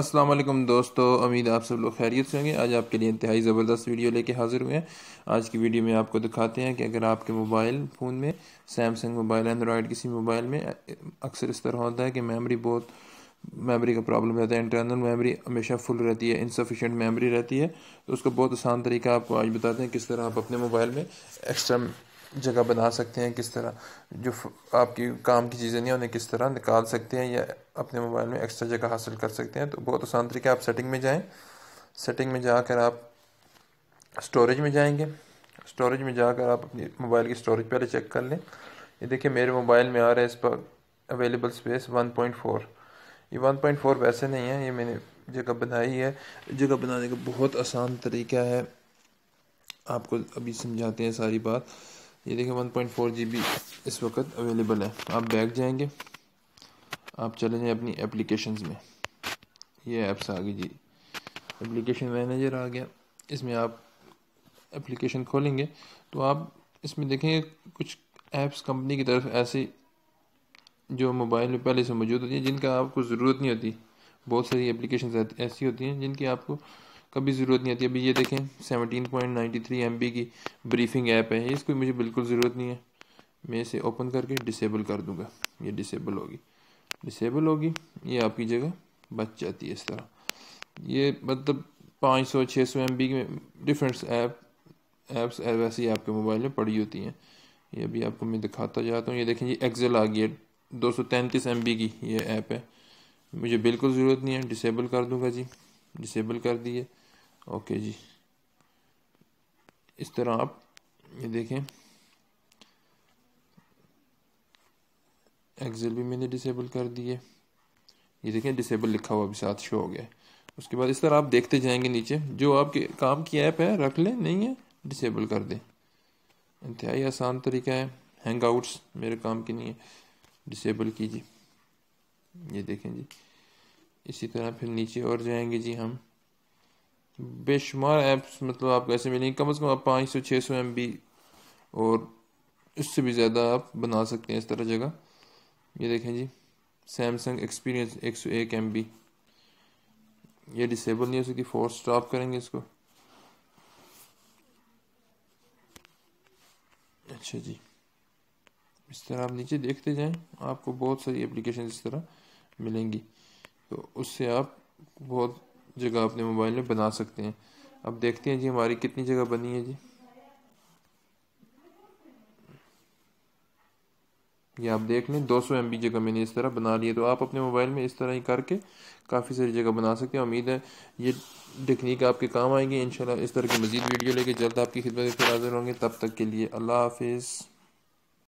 السلام علیکم دوستو، امید آپ سب لوگ خیریت سے ہوں گے۔ آج آپ کے لیے انتہائی زبردست ویڈیو لے کے حاضر ہوئے ہیں۔ آج کی ویڈیو میں آپ کو دکھاتے ہیں کہ اگر آپ کے موبائل فون میں، سیمسنگ موبائل اینڈرائڈ کسی موبائل میں، اکثر اس طرح ہوتا ہے کہ میموری بہت، میموری کا پرابلم رہتا ہے، انٹرنل میموری ہمیشہ فل رہتی ہے انسفیشینٹ میموری رہتی ہے۔ تو اس کا بہت آسان طریقہ آپ کو آج بتاتے ہیں کس طرح آپ اپنے موبائل میں ایکسٹرا جگہ بنا سکتے ہیں، کس طرح جو آپ کی کام کی چیزیں نہیں انہیں کس طرح نکال سکتے ہیں یا اپنے موبائل میں ایکسٹرا جگہ حاصل کر سکتے ہیں۔ تو بہت آسان طریقہ آپ سیٹنگ میں جائیں۔ سیٹنگ میں جا کر آپ اسٹوریج میں جائیں گے۔ اسٹوریج میں جا کر آپ اپنی موبائل کی اسٹوریج پہلے چیک کر لیں۔ یہ دیکھیں، میرے موبائل میں آ رہا ہے اس پر available space one point four یہ ون پوائنٹ فور ویسے نہیں ہے، یہ میں نے جگہ بنائی ہے۔ جگہ بنانے کا بہت آسان طریقہ ہے۔ آپ کو ابھی سمجھاتے ہیں ساری بات۔ یہ دیکھیں one point four G B اس وقت اویلیبل ہے۔ آپ بیک جائیں گے۔ آپ چلیں جائیں اپنی اپلیکیشنز میں۔ یہ ایپس آ گئی جی۔ اپلیکیشن مینیجر آ گیا۔ اس میں آپ اپلیکیشن کھولیں گے۔ تو آپ اس میں دیکھیں کچھ ایپس کمپنی کی طرف ایسی جو موبائل میں پہلے سے موجود ہوتی ہیں، جن کا آپ کو ضرورت نہیں ہوتی۔ بہت ساری اپلیکیشنز ایسی ہوتی ہیں جن کی آپ کو کبھی ضرورت نہیں آتی۔ ابھی یہ دیکھیں، seventeen point ninety three M B کی بریفنگ ایپ ہے۔ اس کو مجھے بالکل ضرورت نہیں ہے۔ میں اسے اوپن کر کے ڈسیبل کر دوں گا۔ یہ ڈسیبل ہوگی۔ ڈسیبل ہوگی، یہ آپ کی جگہ بچ جاتی ہے اس طرح۔ یہ مطلب پانچ سو، چھ سو ایم بی کی ڈفرینٹس ایپ ایپس ویسی آپ کے موبائل میں پڑی ہوتی ہیں۔ یہ ابھی آپ کو میں دکھاتا جاتا ہوں۔ یہ دیکھیں، یہ ایکزل آ گئی ہے۔ دو سو تینتیس ایم بی کی یہ ایپ ہے۔ مجھے بالکل ضرورت نہیں ہے۔ ڈسیبل کر دوں گا جی۔ ڈسیبل کر دیے۔ اوکے جی۔ اس طرح آپ یہ دیکھیں۔ ایکزل بھی میں نے ڈسیبل کر دیے یہ دیکھیں ڈسیبل لکھا ہوا بھی ساتھ شو ہو گیا۔ اس کے بعد اس طرح آپ دیکھتے جائیں گے نیچے۔ جو آپ کے کام کی ایپ ہے، رکھ لیں، نہیں ہے ڈسیبل کر دیں۔ انتہائی آسان طریقہ ہے۔ ہینگ آؤٹس میرے کام کی نہیں ہے۔ ڈسیبل کیجیے۔ یہ دیکھیں جی۔ اسی طرح پھر نیچے اور جائیں گے جی ہم۔ بے شمار ایپس مطلب آپ کو ایسے ملیں کم از کم آپ پانچ سو، چھ سو ایم بی اور اس سے بھی زیادہ آپ بنا سکتے ہیں اس طرح جگہ۔ یہ دیکھیں جی سیمسنگ ایکسپیرینس ایک سو ایک ایم بی یہ ڈسیبل نہیں ہو سکتی فورس اسٹاپ کریں گے اس کو۔ اچھا جی اس طرح آپ نیچے دیکھتے جائیں، آپ کو بہت ساری اپلیکیشن اس طرح ملیں گی۔ تو اس سے آپ بہت جگہ اپنے موبائل میں بنا سکتے ہیں۔ اب دیکھتے ہیں جی ہماری کتنی جگہ بنی ہے جی۔ یہ آپ دیکھ لیں، دو سو ایم بی جگہ میں نے اس طرح بنا لی ہے۔ تو آپ اپنے موبائل میں اس طرح ہی کر کے کافی ساری جگہ بنا سکتے ہیں۔ امید ہے یہ ٹیکنیک آپ کے کام آئیں گے۔ انشاءاللہ اس طرح کی مزید ویڈیو لے کے جلد آپ کی خدمت پھر حاضر ہوں گے۔ تب تک کے لیے اللہ حافظ۔